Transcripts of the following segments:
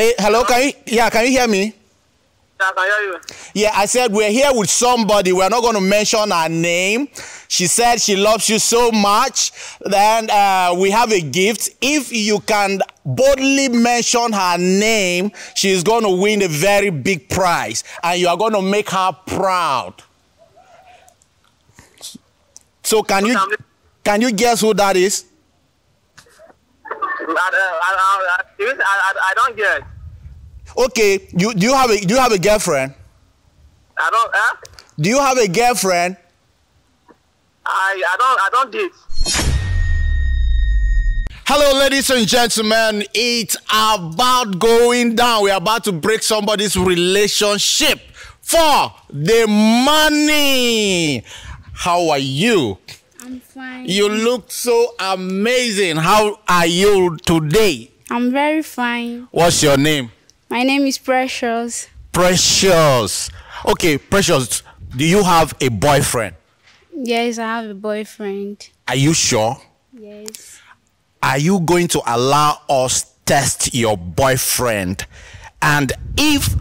Hey, hello, can you, yeah, can you hear me? Yeah, I hear you. Yeah, I said we're here with somebody. We're not going to mention her name. She said she loves you so much. Then uh, we have a gift. If you can boldly mention her name, she's going to win a very big prize, and you are going to make her proud. So can you can you guess who that is? I, I, I, I, I, I don't get. Okay, you do you have a do you have a girlfriend? I don't. Eh? Do you have a girlfriend? I, I don't. I don't date. Hello, ladies and gentlemen. It's about going down. We're about to break somebody's relationship for the money. How are you? I'm fine. You look so amazing. How are you today? I'm very fine. What's your name? My name is Precious. Precious. Okay, Precious, do you have a boyfriend? Yes, I have a boyfriend. Are you sure? Yes. Are you going to allow us test your boyfriend? And if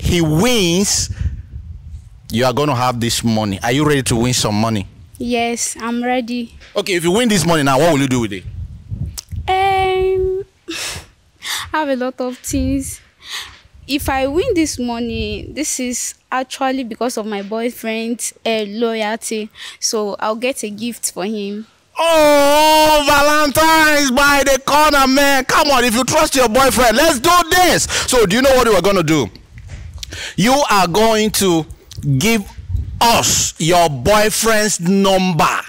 he wins, you are going to have this money. Are you ready to win some money? Yes, I'm ready. Okay, if you win this money now, what will you do with it? Um, I have a lot of things. If I win this money, this is actually because of my boyfriend's uh, loyalty. So I'll get a gift for him. Oh, Valentine's by the corner, man. Come on, if you trust your boyfriend, let's do this. So, do you know what you are going to do? You are going to give us your boyfriend's number.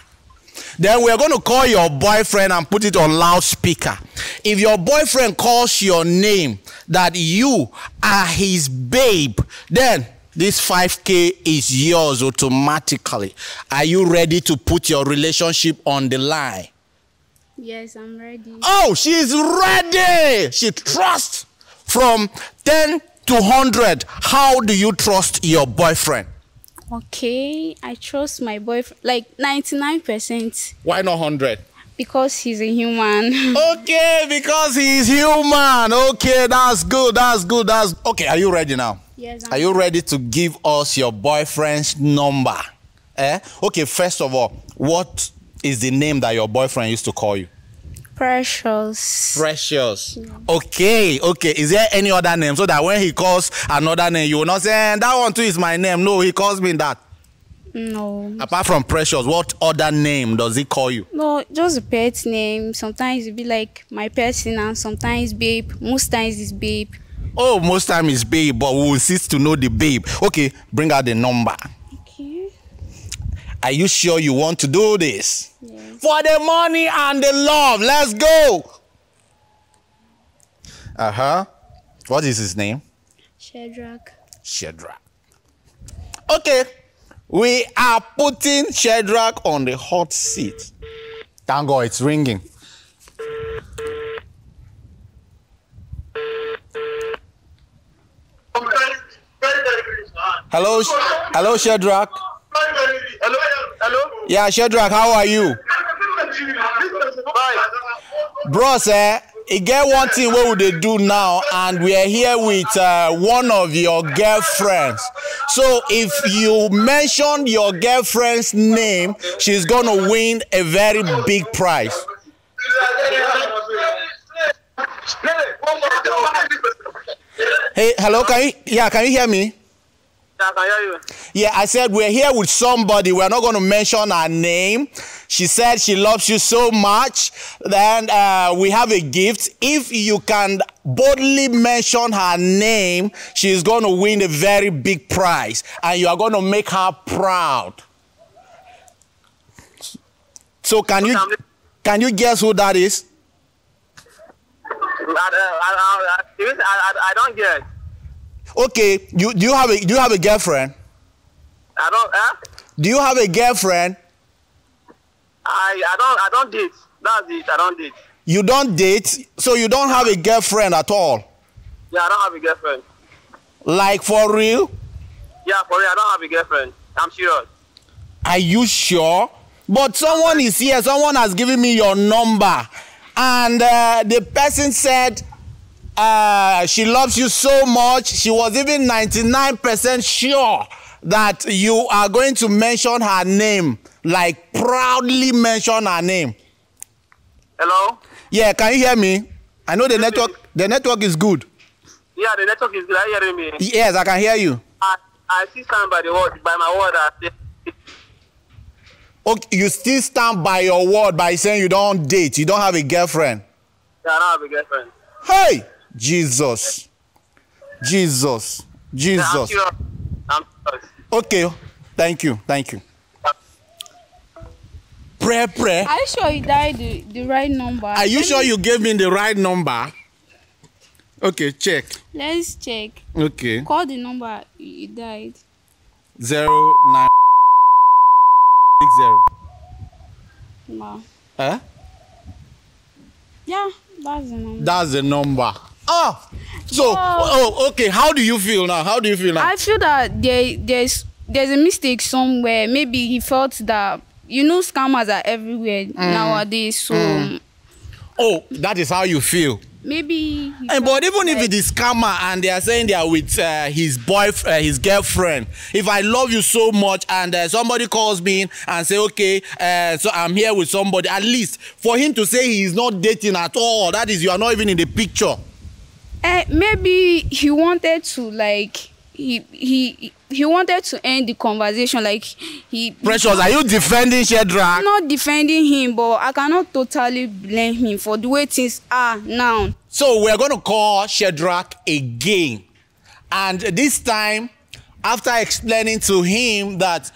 Then we are going to call your boyfriend and put it on loudspeaker. If your boyfriend calls your name that you are his babe, then this 5k is yours automatically. Are you ready to put your relationship on the line? Yes, I'm ready. Oh, she's ready. She trusts from 10 to 100. How do you trust your boyfriend? Okay, I trust my boyfriend like 99% Why not 100? because he's a human. Okay, because he's human. Okay, that's good. That's good. That's okay. Are you ready now? yes, I'm Are you ready to give us your boyfriend's number? Eh? Okay, first of all, what is the name that your boyfriend used to call you? Precious. Precious. Okay, okay. Is there any other name so that when he calls another name, you will not say, "Eh, that one too is my name. No, he calls me that. No. Apart from Precious, what other name does he call you? No, just a pet name. Sometimes it be like my person and sometimes babe. Most times it's babe. Oh, most time it's babe, but we will cease to know the babe. Okay, bring out the number. Okay. Are you sure you want to do this? Yes. For the money and the love. Let's go. Uh huh. What is his name? Shadrach. Shadrach. Okay. We are putting Shadrach on the hot seat. Thank God it's ringing. Hello, hello, Shadrach. Hello, hello. Yeah, Shadrach, how are you? Bros, eh, e get one thing wey we dey do now and we are here with uh, one of your girlfriends. So if you mention your girlfriend's name she's gonna win a very big prize. Hey hello can you yeah can you hear me Yeah, I said we're here with somebody. We're not going to mention her name. She said she loves you so much then uh, we have a gift. If you can boldly mention her name she's going to win a very big prize and you are going to make her proud. So can you can you guess who that is? I, I, I, I, don't get. Okay you do you have a do you have a girlfriend I don't. Do you have a girlfriend I, I don't. I don't date. That's it. I don't date. you don't date so you don't have a girlfriend at all Yeah, I don't have a girlfriend. like for real Yeah, for real, I don't have a girlfriend. I'm serious. Are you sure? But someone is here, someone has given me your number. And uh, the person said uh, she loves you so much. She was even 99% sure that you are going to mention her name, like proudly mention her name. Hello? Yeah, can you hear me? I know the Yes, network. please. The network is good. Yeah, the network is good. Are you hearing me? Yes, I can hear you. I, I still stand by the word, by my word. I say, Okay, you still stand by your word by saying you don't date, you don't have a girlfriend. yeah, I don't have a girlfriend. Hey, Jesus, Jesus, Jesus. Okay, thank you, thank you. Pray, pray. Are you sure you died the, the right number? Are you Let sure me- you gave me the right number? Okay, check. Let's check. Okay, Call the number you died. zero nine six zero. Wow. Huh? Yeah, that's the number. That's the number. Ah, so oh, okay. How do you feel now? How do you feel now? I feel that there there's there's a mistake somewhere. Maybe he felt that you know scammers are everywhere Mm. nowadays. So oh, that is how you feel. maybe. And felt but even if like- it is scammer and they are saying they are with uh, his boyfriend, uh, his girlfriend. If I love you so much and uh, somebody calls me in and say, okay, uh, so I'm here with somebody, at least for him to say he is not dating at all, that is you are not even in the picture. Eh, maybe he wanted to like he he he wanted to end the conversation like he Precious, are you defending Shedrack? I'm not defending him but I cannot totally blame him for the way things are now. So we're going to call Shedrack again. And this time, after explaining to him that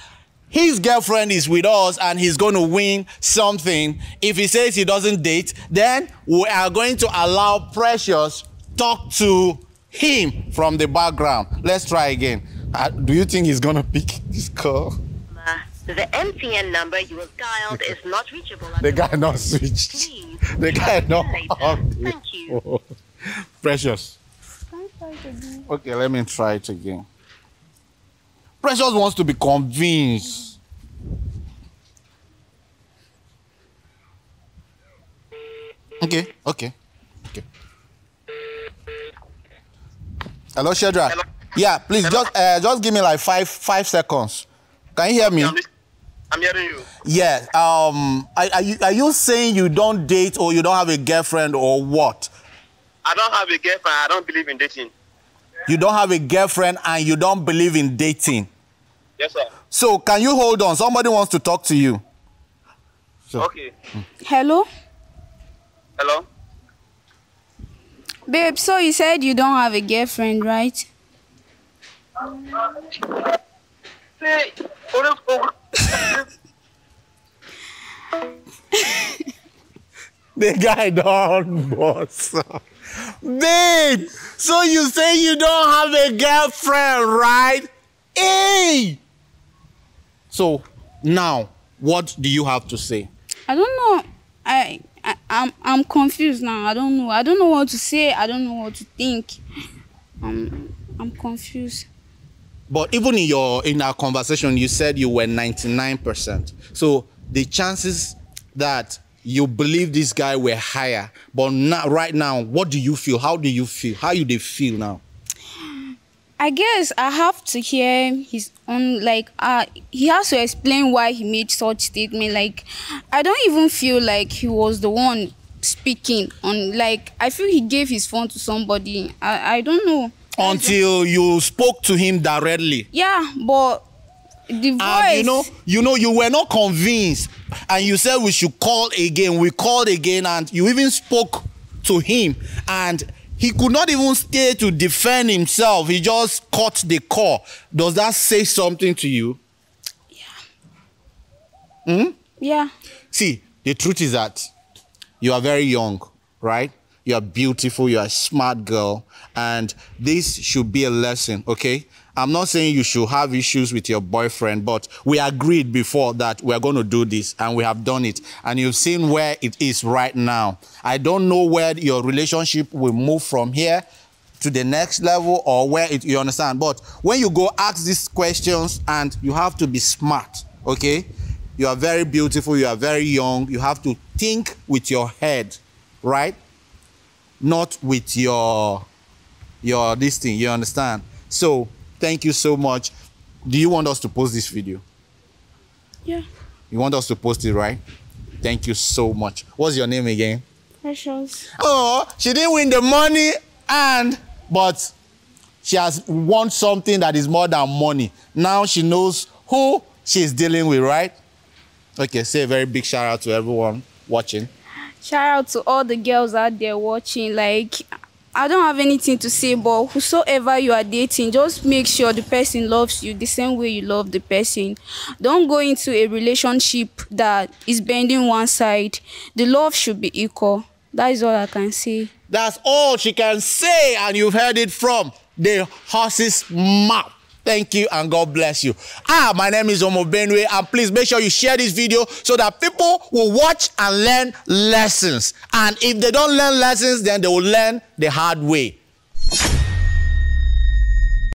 his girlfriend is with us and he's going to win something, if he says he doesn't date, then we are going to allow Precious talk to him from the background. Let's try again. Uh, do you think he's going to pick this call? Uh, The MTN number you have dialed is not reachable The the guy moment. not switched. Please The guy try again not. later. Thank you. Precious. Okay, let me try it again. Precious wants to be convinced. Okay, okay, okay. Hello, Shadrach. Hello. Yeah, please just uh, just give me like five five seconds. Can you hear me? I'm hearing you. Yeah. Um. Are, are you are you saying you don't date or you don't have a girlfriend or what? I don't have a girlfriend. I don't believe in dating. You don't have a girlfriend and you don't believe in dating. Yes, sir. So can you hold on? Somebody wants to talk to you. So- Okay. Hello? Hello? Babe, so you said you don't have a girlfriend, right? Say, hold on. The guy don't boss. Babe, so you say you don't have a girlfriend, right? Hey! So now, what do you have to say? I don't know. I, I'm I'm confused now. I don't know. I don't know what to say. I don't know what to think. Um, I'm confused. But even in your in our conversation, you said you were 99%. So the chances that you believe this guy were higher. But now, right now, what do you feel? How do you feel? How you they feel now? I guess I have to hear his own like uh he has to explain why he made such statement. Like I don't even feel like he was the one speaking on like I feel he gave his phone to somebody. I I don't know. Until you spoke to him directly. Yeah, but the voice And you know, you know, you were not convinced, and you said we should call again. We called again, and you even spoke to him, and he could not even stay to defend himself. He just cut the call. Does that say something to you? Yeah. Hmm? Yeah. See, the truth is that you are very young, right? You are beautiful, you are a smart girl, and this should be a lesson, okay? I'm not saying you should have issues with your boyfriend, but we agreed before that we're going to do this, and we have done it. And you've seen where it is right now. I don't know where your relationship will move from here to the next level or where it, you understand. But when you go ask these questions, and you have to be smart, okay? You are very beautiful, you are very young, you have to think with your head, right? not with your your this thing. You understand? So thank you so much. Do you want us to post this video? Yeah. You want us to post it, right? Thank you so much. What's your name again? Precious. Oh, she didn't win the money and but she has won something that is more than money. Now she knows who she's dealing with, right? Okay, say a very big shout out to everyone watching. Shout out to all the girls out there watching. Like, I don't have anything to say, but whosoever you are dating, just make sure the person loves you the same way you love the person. Don't go into a relationship that is bending one side. The love should be equal. That is all I can say. That's all she can say, and you've heard it from the horse's mouth. Thank you and God bless you. Ah, my name is Omobenue, and please make sure you share this video so that people will watch and learn lessons. And if they don't learn lessons, then they will learn the hard way.